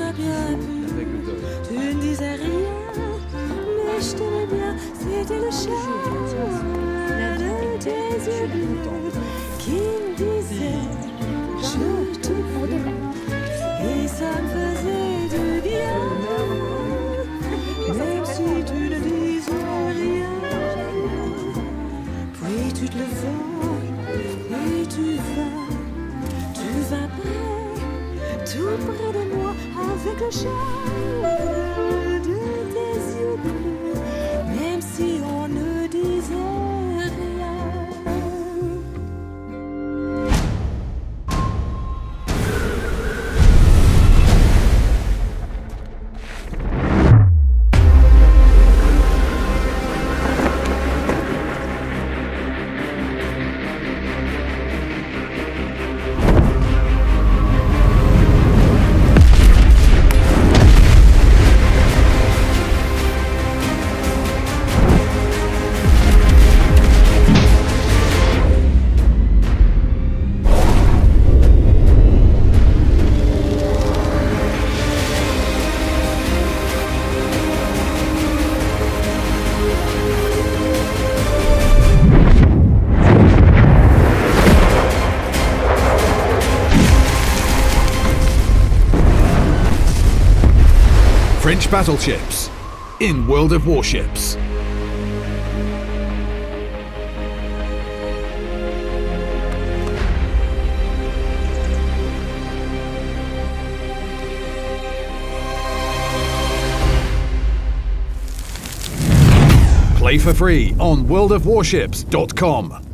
aurais bien pu. Tu ne disais rien, mais je t'aimais bien. C'était le charme de tes yeux qui me disait je te veux. Et ça me faisait du bien, même si tu ne disais rien. Puis tu te le tout près de moi, avec le charme French battleships in World of Warships. Play for free on worldofwarships.com.